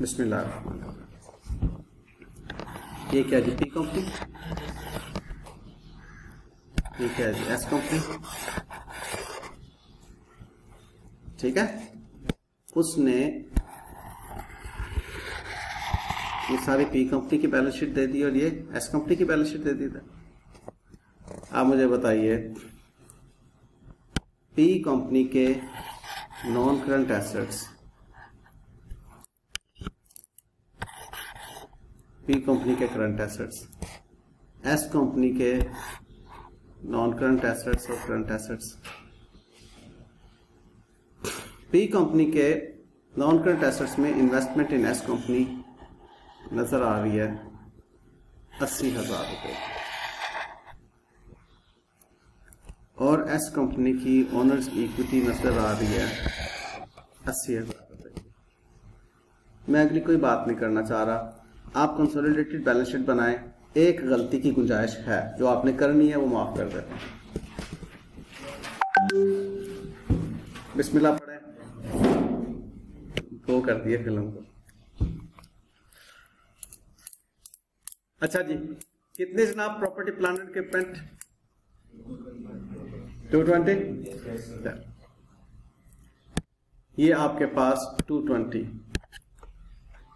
बिस्मिल्लाह। ये क्या G P company ये क्या जी एस कंपनी ठीक है? उसने ये सारी पी कंपनी की बैलेंस शीट दे दी और ये एस कंपनी की बैलेंस शीट दे दी था। आप मुझे बताइए पी कंपनी के non current assets P company के करंट एसेट्स एस कंपनी के नॉन करंट एसेट्स और करंट एसेट्स पी कंपनी के नॉन करंट एसेट्स में इन्वेस्टमेंट इन एस कंपनी नज़र आ रही है अस्सी हज़ार रुपए और एस कंपनी की ओनर्स इक्विटी नज़र आ रही है अस्सी हज़ार रुपए मैं अगली कोई बात नहीं करना चाह रहा। आप कंसोलिडेटेड बैलेंस शीट बनाएँ। एक गलती की गुंजाइश है। जो आपने करनी है वो माफ़ कर देते हैं बिस्मिल्लाह पढ़े। वो कर दिए फ़िल्म को। अच्छा जी कितने जनाब प्रॉपर्टी प्लान के पेंट टू ट्वेंटी ये आपके पास टू ट्वेंटी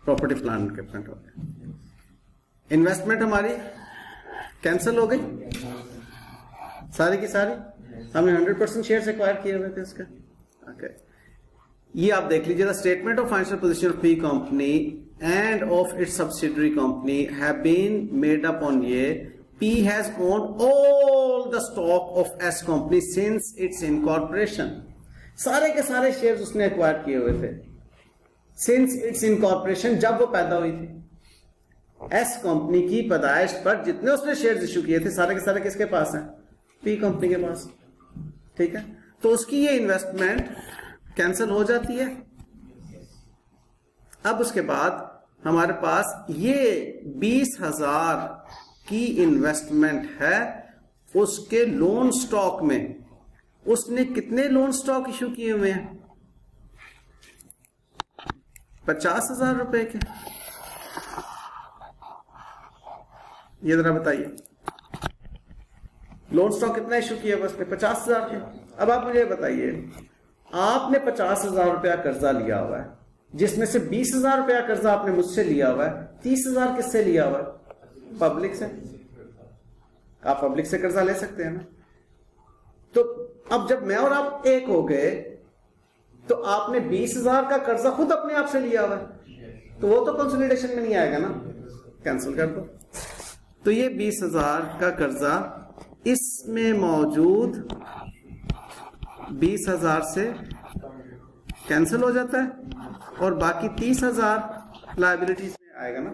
प्रॉपर्टी प्लान के पेंट हो गए इन्वेस्टमेंट हमारी कैंसिल हो गई। सारी की सारी? हमने हंड्रेड परसेंट शेयर एक्वायर किए हुए थे उसके ओके ये आप देख लीजिए statement of financial position of P company and of its subsidiary company have been made up on ये P has owned all the stock of S company since its incorporation. सारे के सारे शेयर्स उसने acquire किए हुए थे। Since its incorporation जब वो पैदा हुई थी एस कंपनी की पैदाइश पर जितने उसने शेयर इश्यू किए थे, सारे के सारे किसके पास हैं? पी कंपनी के पास। ठीक है? तो उसकी ये इन्वेस्टमेंट कैंसिल हो जाती है। अब उसके बाद हमारे पास ये बीस हज़ार की इन्वेस्टमेंट है, उसके लोन स्टॉक में। उसने कितने लोन स्टॉक इशू किए हुए हैं? पचास हज़ार रुपए के। ये जरा बताइए। लोन स्टॉक कितना इशू किया बस पे पचास हज़ार के। अब आप मुझे बताइए, आपने पचास हज़ार रुपया कर्जा लिया हुआ है, जिसमें से बीस हज़ार रुपया कर्जा आपने मुझसे लिया हुआ है, तीस हज़ार किससे लिया हुआ है? पब्लिक से। आप पब्लिक से कर्जा ले सकते हैं ना। तो अब जब मैं और आप एक हो गए तो आपने बीस हज़ार का कर्जा खुद अपने आप से लिया हुआ है। तो वो तो कंसोलिडेशन में नहीं आएगा ना। कैंसिल कर दो। तो ये बीस हज़ार का कर्जा इसमें मौजूद बीस हज़ार से कैंसिल हो जाता है और बाकी तीस हज़ार लाइबिलिटीज में आएगा ना।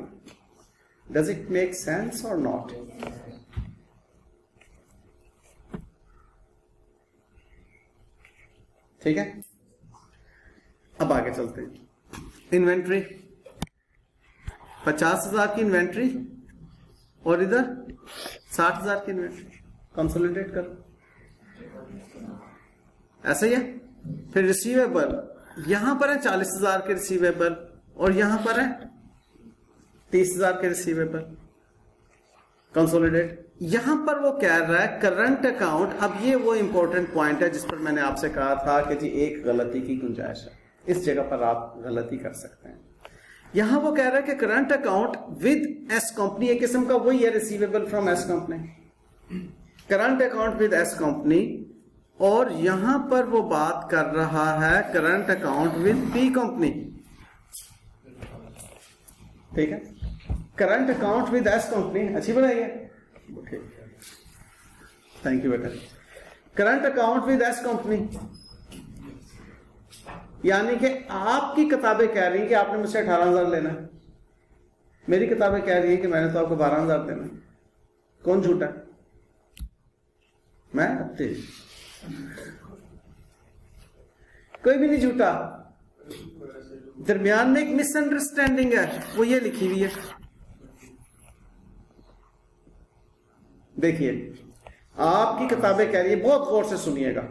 डज इट मेक सेंस और नॉट ठीक है? अब आगे चलते हैं। इन्वेंट्री। पचास हज़ार की इन्वेंट्री और इधर साठ हज़ार की इन्वेंट्री। कंसोलिडेट करो। ऐसा ही है। फिर रिसीवेबल यहाँ पर है चालीस हज़ार के रिसीवेबल और यहाँ पर है तीस हज़ार के रिसीवेबल कंसोलिडेट यहाँ पर वो कह रहा है करंट अकाउंट अब ये वो इंपॉर्टेंट पॉइंट है जिस पर मैंने आपसे कहा था कि जी एक गलती की गुंजाइश है। इस जगह पर आप गलती कर सकते हैं। यहाँ वो कह रहा है कि current account with S company एक किस्म का वही है receivable from S company current account with S company और यहाँ पर वो बात कर रहा है current account with P company ठीक है? Current account with S company अच्छी बनाइए थैंक यू बेटा। Current account with S company यानी कि आपकी किताबें कह रही हैं कि आपने मुझसे अठारह हज़ार लेना है। मेरी किताबें कह रही हैं कि मैंने तो आपको बारह हज़ार देना है। कौन झूठा? मैं? कोई भी नहीं झूठा। दरमियान में एक मिसअंडरस्टैंडिंग है। वो ये लिखी हुई है। देखिए, आपकी किताबें कह रही है, बहुत गौर से सुनिएगा।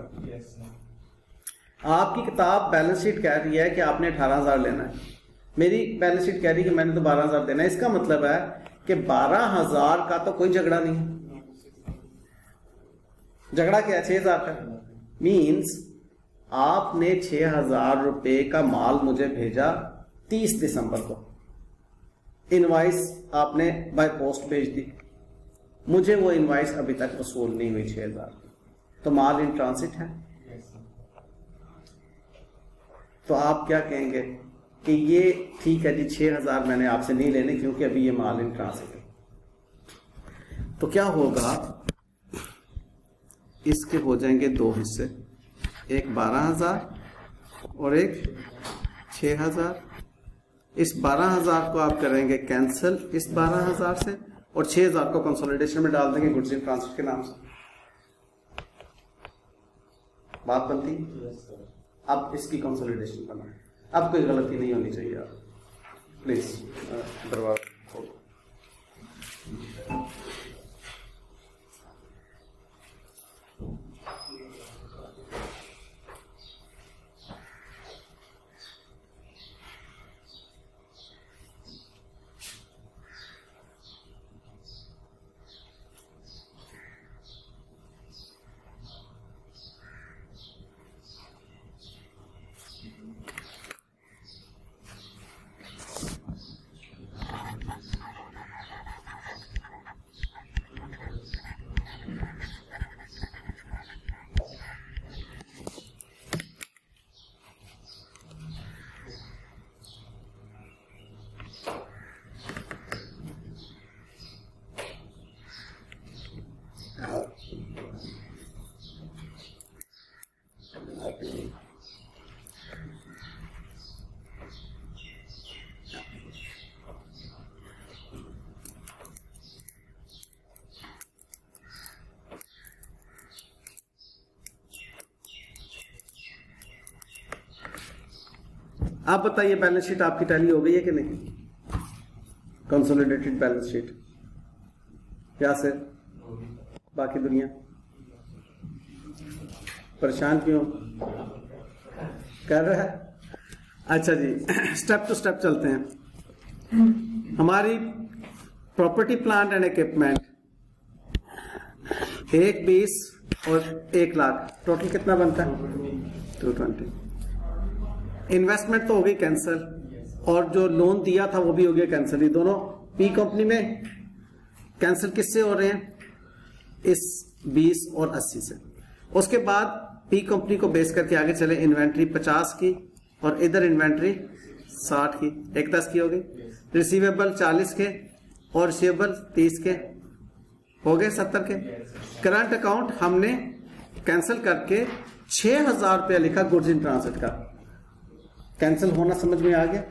आपकी किताब बैलेंस शीट कह रही है कि आपने अठारह हज़ार लेना है। मेरी बैलेंस शीट कह रही है कि मैंने तो बारह हज़ार देना है। इसका मतलब है कि बारह हज़ार का तो कोई झगड़ा नहीं झगड़ा क्या छह हज़ार का। मीन्स आपने छह हज़ार रुपए का माल मुझे भेजा तीस दिसंबर को। इनवाइस आपने बाय पोस्ट भेज दी। मुझे वो इनवाइस अभी तक वसूल नहीं हुई छह हज़ार। तो माल इन ट्रांसिट है। तो आप क्या कहेंगे कि ये ठीक है जी, छह हज़ार मैंने आपसे नहीं लेने क्योंकि अभी ये माल इन ट्रांसिट है। तो क्या होगा, इसके हो जाएँगे दो हिस्से। एक बारह हज़ार और एक छह हज़ार। इस बारह हज़ार को आप करेंगे कैंसिल इस बारह हज़ार से और छह हज़ार को कंसोलिडेशन में डाल देंगे गुड्स इन ट्रांसफ़र के नाम से। बात बनती अब इसकी कंसोलिडेशन करना अब कोई गलती नहीं होनी चाहिए। आप प्लीज़ दरबार आप बताइए बैलेंस शीट आपकी टैली हो गई है कि नहीं? कंसोलिडेटेड बैलेंस शीट क्या सर बाकी दुनिया? परेशान क्यों? कर रहा है? अच्छा जी स्टेप टू स्टेप चलते हैं। हमारी प्रॉपर्टी प्लांट एंड इक्विपमेंट एक बीस और एक लाख। टोटल कितना बनता है? टू ट्वेंटी इन्वेस्टमेंट तो हो गई कैंसिल और जो लोन दिया था वो भी हो गया कैंसिल ये दोनों पी कंपनी में कैंसिल किससे हो रहे हैं? इस 20 और 80 से. उसके बाद पी कंपनी को बेस करके आगे चले इन्वेंट्री 50 की और इधर इन्वेंट्री 60 की. एक दस की होगी रिसीवेबल 40 के और रिसीवेबल 30 के. हो गए 70 के. करंट अकाउंट हमने कैंसिल करके छह हज़ार रुपया लिखा गुड्स इन ट्रांसिट का. कैंसिल होना समझ में आ गया?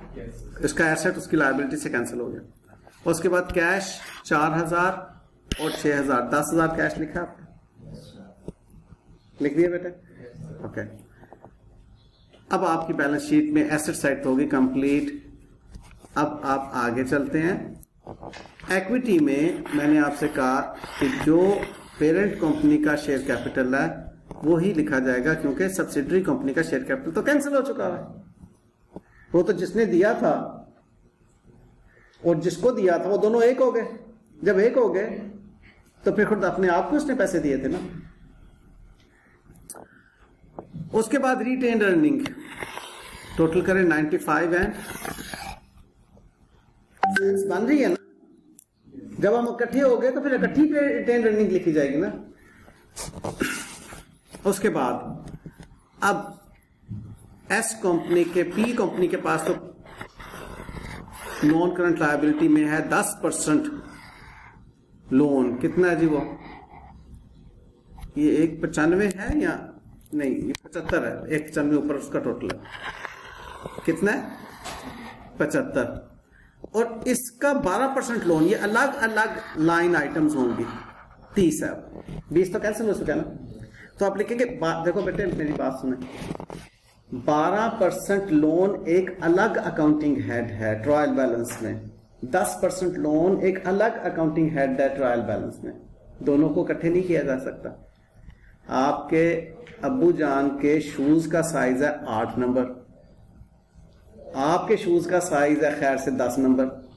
इसका एसेट उसकी लाइबिलिटी से कैंसिल हो गया। और उसके बाद कैश चार हज़ार और छह हज़ार। दस हज़ार कैश लिखा आपने? लिख दिया बेटे? ओके अब आपकी बैलेंस शीट में एसेट साइड तो होगी कंप्लीट अब आप आगे चलते हैं। एक्विटी में मैंने आपसे कहा कि जो पेरेंट कंपनी का शेयर कैपिटल है वो ही लिखा जाएगा क्योंकि सब्सिडरी कंपनी का शेयर कैपिटल तो कैंसिल हो चुका है। वो तो जिसने दिया था और जिसको दिया था, वो दोनों एक हो गए। जब एक हो गए तो फिर खुद अपने आप को उसने पैसे दिए थे ना। उसके बाद रिटेन अर्निंग टोटल करें 95 फाइव एंड बन रही है ना। जब हम इकट्ठे हो गए तो फिर इकट्ठी रिटेन अर्निंग लिखी जाएगी ना। उसके बाद, अब एस कंपनी के पी कंपनी के पास तो नॉन करंट लाइबिलिटी में है दस परसेंट लोन कितना है जी वो? ये एक पचानवे है या नहीं? ये पचहत्तर है। एक पचानवे ऊपर उसका टोटल है। कितना है? पचहत्तर। और इसका बारह परसेंट लोन ये अलग अलग लाइन आइटम्स होंगी। तीस है बीस तो कैंसिल हो सके ना? तो आप लिखेंगे देखो बेटे, मेरी बात सुने। 12 परसेंट लोन एक अलग अकाउंटिंग हेड है ट्रायल बैलेंस में। 10 परसेंट लोन एक अलग अकाउंटिंग हेड है ट्रायल बैलेंस में। दोनों को इकट्ठे नहीं किया जा सकता। आपके अबू जान के शूज़ का साइज़ है आठ नंबर आपके शूज़ का साइज़ है खैर से दस नंबर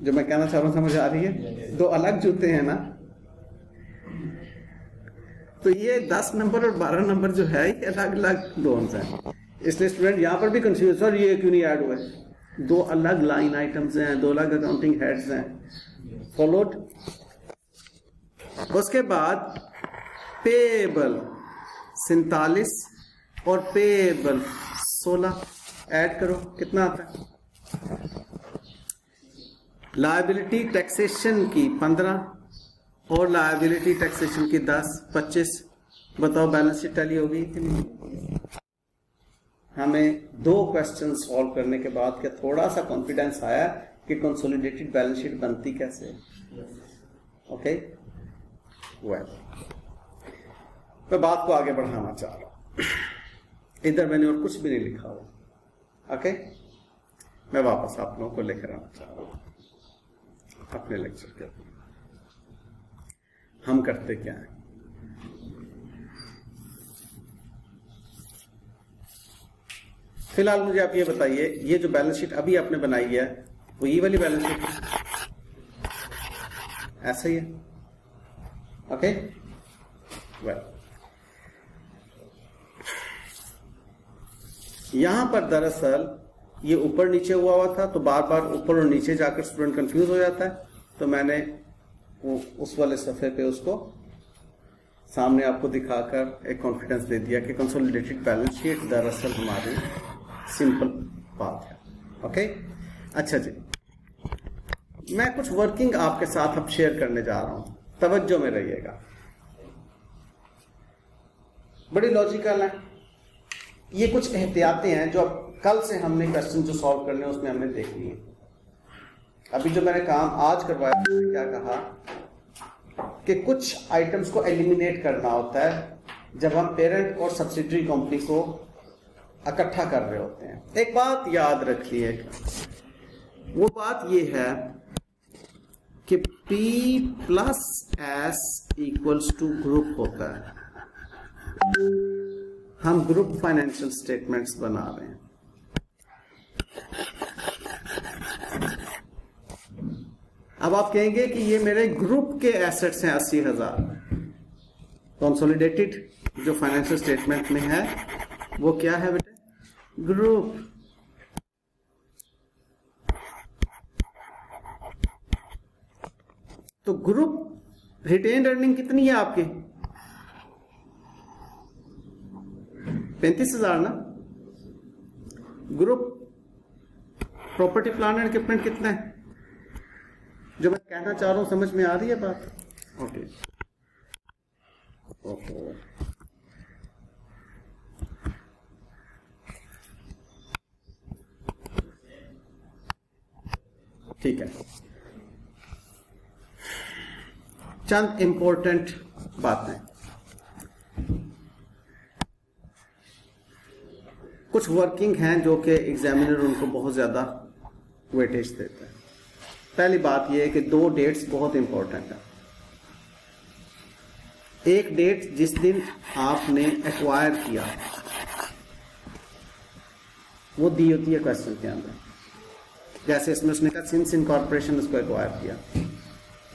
जो मैं कहना चाह रहा हूँ समझ आ रही है? दो अलग जूते हैं ना? तो ये दस नंबर और बारह नंबर जो है, ये अलग अलग लोन्स हैं। इसलिए स्टूडेंट यहाँ पर भी कंफ्यूज सर ये क्यों नहीं ऐड हुआ दो अलग लाइन आइटम्स हैं, दो अलग अकाउंटिंग हेड्स हैं। फॉलोड उसके बाद पेबल सैतालीस और पेबल सोलह। ऐड करो, कितना आता है? लाइबिलिटी टैक्सेशन की पंद्रह। और लाइबिलिटी टैक्सेशन की दस, पच्चीस। बताओ बैलेंस शीट टैली होगी कि नहीं हमें दो क्वेश्चन सॉल्व करने के बाद क्या थोड़ा सा कॉन्फिडेंस आया कि कंसोलिडेटेड बैलेंस शीट बनती कैसे? ओके वेल मैं बात को आगे बढ़ाना चाह रहा हूँ। इधर मैंने और कुछ भी नहीं लिखा हुआ। ओके मैं वापस आप लोगों को लेकर आना चाह रहा हूँ। अपने लेक्चर के हम करते क्या है? फ़िलहाल मुझे आप ये बताइए, ये जो बैलेंस शीट अभी आपने बनाई है, वो ये वाली बैलेंस शीट ऐसा ही है? ओके वेल यहाँ पर दरअसल ये ऊपर नीचे हुआ हुआ था तो बार बार ऊपर और नीचे जाकर स्टूडेंट कंफ्यूज हो जाता है। तो मैंने उस वाले सफ़े पे उसको सामने आपको दिखाकर एक कॉन्फिडेंस दे दिया कि कंसोलिडेटेड बैलेंस शीट दरअसल हमारी सिंपल बात है। ओके अच्छा जी। मैं कुछ वर्किंग आपके साथ अब शेयर करने जा रहा हूँ। तवज्जो में रहिएगा। बड़ी लॉजिकल है। ये कुछ एहतियातें हैं जो अब कल से हमने क्वेश्चन जो सॉल्व करने हैं, उसमें हमने देख लिए अभी जो मैंने काम आज करवाया, क्या कहा? कि कुछ आइटम्स को एलिमिनेट करना होता है जब हम पेरेंट और सब्सिडरी कंपनी को इकट्ठा कर रहे होते हैं। एक बात याद रखिए। वो बात ये है कि P plus S equals to group होता है। हम ग्रुप फाइनेंशियल स्टेटमेंट्स बना रहे हैं। अब आप कहेंगे कि ये मेरे ग्रुप के एसेट्स हैं अस्सी हज़ार। कॉन्सोलिडेटेड जो फाइनेंशियल स्टेटमेंट में है, वो क्या है बेटा? ग्रुप तो ग्रुप रिटेन अर्निंग कितनी है आपके? पैंतीस हज़ार ना? Group property plant and equipment कितना है? जो मैं कहना चाह रहा हूँ समझ में आ रही है बात? ओके ओके ठीक है। चंद इंपॉर्टेंट बातें। कुछ वर्किंग हैं जो कि एग्जामिनर उनको बहुत ज़्यादा वेटेज देता है। पहली बात यह है कि दो डेट्स बहुत इंपॉर्टेंट है। एक डेट जिस दिन आपने एक्वायर किया, वो दी होती है क्वेश्चन के अंदर। जैसे इसमें उसने कहा सिंस इनकॉर्पोरेशन उसको एक्वायर किया।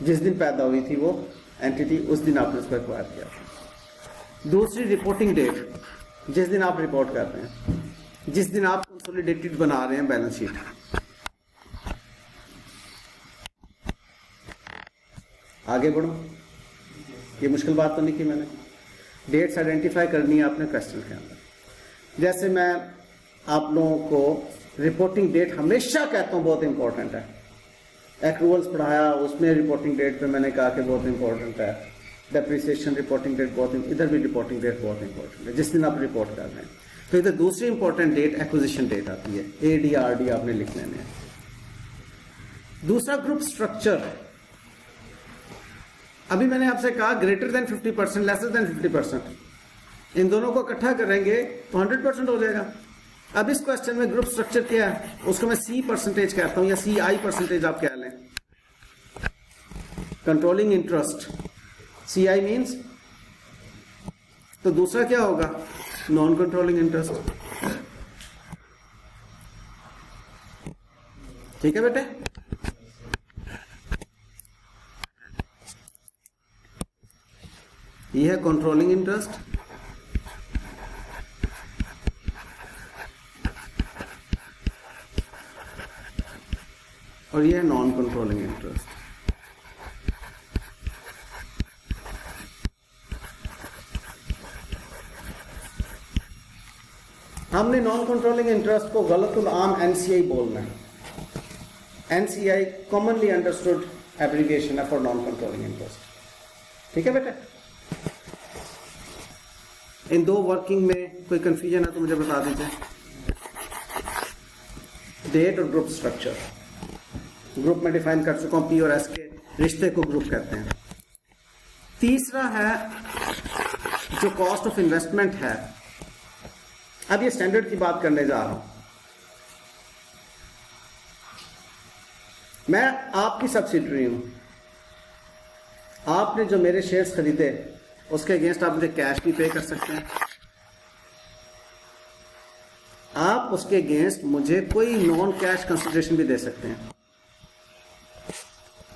जिस दिन पैदा हुई थी वो एंटिटी उस दिन आपने उसको एक्वायर किया। दूसरी रिपोर्टिंग डेट जिस दिन आप रिपोर्ट कर रहे हैं, जिस दिन आप कंसोलिडेटेड बना रहे हैं बैलेंस शीट आगे बढ़ो। ये मुश्किल बात तो नहीं की मैंने। डेट्स आइडेंटिफाई करनी है आपने क्वेश्चन के अंदर। जैसे मैं आप लोगों को रिपोर्टिंग डेट हमेशा कहता हूँ, बहुत इंपॉर्टेंट है। एक्रूवल्स पढ़ाया, उसमें रिपोर्टिंग डेट पे मैंने कहा कि बहुत इंपॉर्टेंट है। डेप्रिसिएशन रिपोर्टिंग डेट बहुत इधर भी रिपोर्टिंग डेट बहुत इंपॉर्टेंट है, जिस दिन आप रिपोर्ट कर रहे हैं। तो इधर दूसरी इंपॉर्टेंट डेट एक्विजिशन डेट आती है। ए डी आर डी आपने लिख लेने दूसरा ग्रुप स्ट्रक्चर अभी मैंने आपसे कहा greater than 50 percent lesser than 50 percent इन दोनों को इकट्ठा करेंगे तो 100 परसेंट हो जाएगा। अब इस क्वेश्चन में ग्रुप स्ट्रक्चर क्या है? उसको मैं सी परसेंटेज कहता हूँ या सी आई परसेंटेज आप कह लें। Controlling interest C I means तो दूसरा क्या होगा? नॉन कंट्रोलिंग इंटरेस्ट ठीक है बेटे? ये है कंट्रोलिंग इंटरेस्ट और ये है नॉन कंट्रोलिंग इंटरेस्ट हमने नॉन कंट्रोलिंग इंटरेस्ट को गलत आम एनसीआई बोलना है। एनसीआई कॉमनली अंडरस्टूड एप्लीकेशन है फॉर नॉन कंट्रोलिंग इंटरेस्ट ठीक है बेटा? इन दो वर्किंग में कोई कंफ्यूजन है तो मुझे बता दीजिए। डेट और ग्रुप स्ट्रक्चर ग्रुप में डिफाइन कर चुका हूँ पी और एस के रिश्ते को ग्रुप कहते हैं। तीसरा है, जो कॉस्ट ऑफ़ इन्वेस्टमेंट है। अब ये स्टैंडर्ड की बात करने जा रहा हूँ। मैं आपकी सब्सिडरी हूँ। आपने जो मेरे शेयर्स खरीदे उसके अगेंस्ट आप मुझे कैश भी पे कर सकते हैं। आप उसके अगेंस्ट मुझे कोई नॉन कैश कंसिडरेशन भी दे सकते हैं।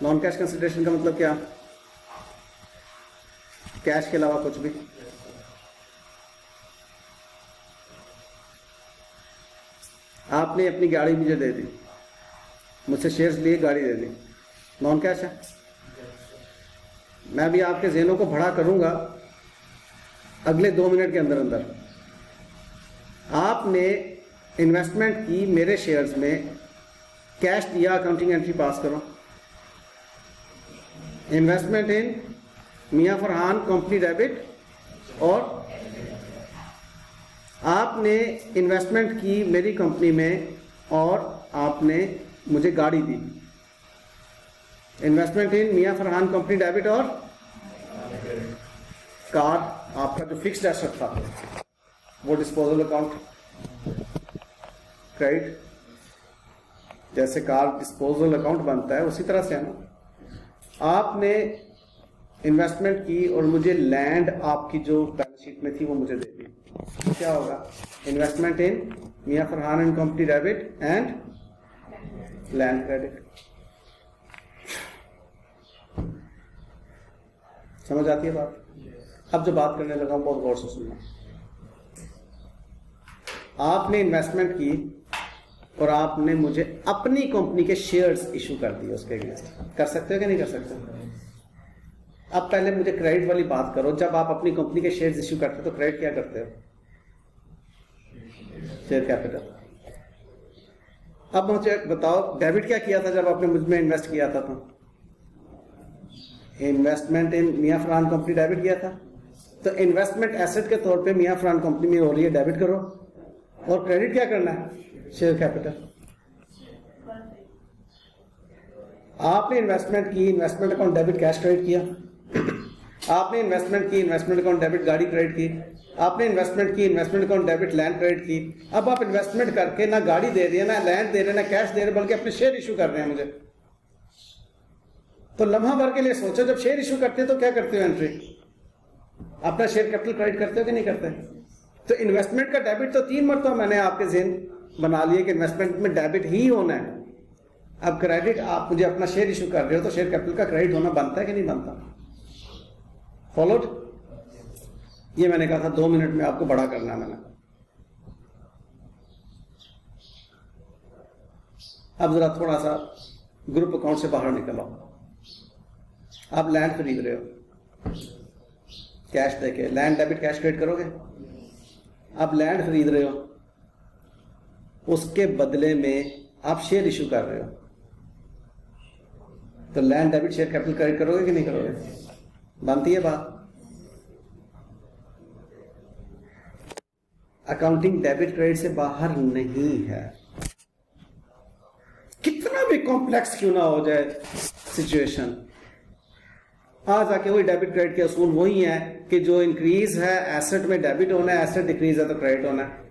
नॉन कैश कंसिडरेशन का मतलब क्या? कैश के अलावा कुछ भी। आपने अपनी गाड़ी मुझे दे दी। मुझसे शेयर्स लिए, गाड़ी दे दी। नॉन कैश है? मैं भी आपके जेनों को भड़ा करूँगा अगले दो मिनट के अंदर अंदर। आपने इन्वेस्टमेंट की मेरे शेयर्स में कैश दिया अकाउंटिंग एंट्री पास करो। Investment in Miyan Farhan company debit और आपने इन्वेस्टमेंट की मेरी कंपनी में और आपने मुझे गाड़ी दी। Investment in Miyan Farhan company debit और कार आपका जो फिक्स्ड एसेट था, वो डिस्पोजल अकाउंट क्रेडिट जैसे कार डिस्पोजल अकाउंट बनता है, उसी तरह से है ना। आपने इन्वेस्टमेंट की और मुझे लैंड आपकी जो बैलेंस शीट में थी, वो मुझे दे दी। तो क्या होगा? Investment in Miyan Farhan and company debit and land credit समझ आती है बात? अब जो बात करने लगा बहुत गौर से सुनना। आपने इन्वेस्टमेंट की और आपने मुझे अपनी कंपनी के शेयर्स इशू कर दिए उसके अगेंस्ट कर सकते हो कि नहीं कर सकते? अब पहले मुझे क्रेडिट वाली बात करो। जब आप अपनी कंपनी के शेयर्स इशू करते हो तो क्रेडिट क्या करते हो? शेयर कैपिटल अब मुझे बताओ डेबिट क्या किया था जब आपने मुझमें इन्वेस्ट किया था तो? Investment in Miyan Farhan company debit किया था? तो इन्वेस्टमेंट एसेट के तौर पे मियाँ फरहान कंपनी में हो रही है डेबिट करो। और क्रेडिट क्या करना है? शेयर कैपिटल आपने इन्वेस्टमेंट की investment account debit cash credit किया। आपने इन्वेस्टमेंट की इन्वेस्टमेंट अकाउंट डेबिट गाड़ी क्रेडिट की। आपने इन्वेस्टमेंट की investment account debit land credit की। अब आप इन्वेस्टमेंट करके ना गाड़ी दे रही ना लैंड दे रहे, ना कैश दे रहे, बल्कि अपने शेयर इशू कर रहे हैं मुझे। तो लम्हा भर के लिए सोचो, जब शेयर इशू करते हैं तो क्या करते हो एंट्री अपना शेयर कैपिटल क्रेडिट करते हो कि नहीं करते तो इन्वेस्टमेंट का डेबिट तो तीन मरतबा मैंने आपके जेन बना लिया कि इन्वेस्टमेंट में डेबिट ही होना है। अब क्रेडिट आप मुझे अपना शेयर इशू कर रहे हो तो शेयर कैपिटल का क्रेडिट होना बनता है कि नहीं बनता? फॉलोड ये मैंने कहा था, दो मिनट में आपको बड़ा करना है मैंने। अब जरा थोड़ा सा ग्रुप अकाउंट से बाहर निकलो। आप लैंड खरीद रहे हो। कैश देके लैंड डेबिट कैश क्रेडिट करोगे? आप लैंड खरीद रहे हो, उसके बदले में आप शेयर इशू कर रहे हो। तो land debit share capital credit करोगे कि नहीं करोगे? बनती है बात? अकाउंटिंग डेबिट क्रेडिट से बाहर नहीं है। कितना भी कॉम्प्लेक्स क्यों ना हो जाए सिचुएशन आज आके वही डेबिट क्रेडिट के असूल वही है। कि जो इंक्रीज है एसेट में डेबिट होना है एसेट डिक्रीज है तो क्रेडिट होना है.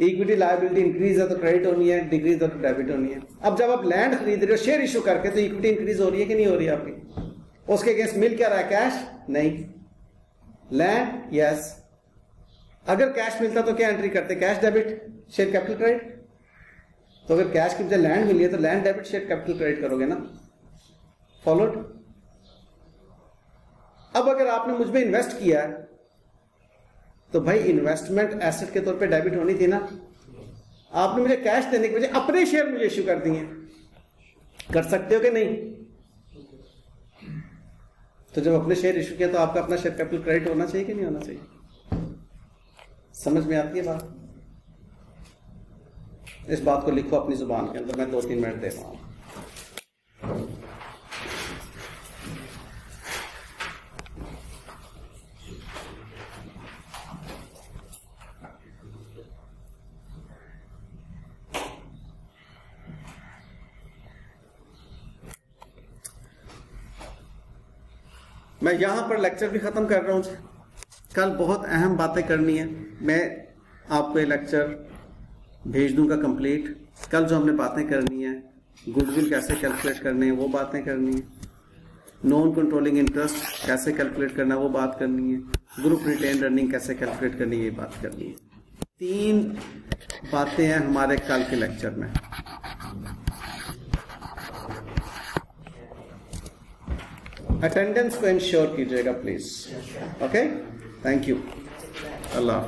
इक्विटी लाइबिलिटी इंक्रीज है तो क्रेडिट होनी है डिक्रीज है तो डेबिट होनी है. अब जब आप लैंड खरीद रहे हो शेयर इशू करके तो इक्विटी इंक्रीज हो रही है कि नहीं हो रही है आपकी? उसके अगेंस्ट मिल क्या रहा है? कैश नहीं. लैंड यस अगर कैश मिलता तो क्या एंट्री करते? Cash debit share capital credit तो अगर कैश की बजाय लैंड मिली है तो land debit share capital credit करोगे ना? फॉलोड अब अगर आपने मुझ इन्वेस्ट किया है तो भाई इन्वेस्टमेंट एसेट के तौर पे डेबिट होनी थी ना। आपने मुझे कैश देने की वजह अपने शेयर मुझे इश्यू कर दिए। कर सकते हो कि नहीं? तो जब अपने शेयर इश्यू किया तो आपका अपना शेयर कैपिटल क्रेडिट होना चाहिए कि नहीं होना चाहिए? समझ में आती है बात? इस बात को लिखो अपनी ज़ुबान के अंदर, मैं दो तीन मिनट दे रहा हूँ। मैं यहाँ पर लेक्चर भी खत्म कर रहा हूँ कल बहुत अहम बातें करनी है। मैं आपको ये लेक्चर भेज दूँगा कंप्लीट कल जो हमने बातें करनी है गुडविल कैसे कैलकुलेट करने हैं, वो बातें करनी है। नॉन कंट्रोलिंग इंटरेस्ट कैसे कैलकुलेट करना वो बात करनी है। ग्रुप रिटेन रनिंग कैसे कैलकुलेट करनी है, ये बात करनी है। तीन बातें हैं हमारे कल के लेक्चर में। Attendance to ensure, ki jayega please. Okay? Thank you. Allah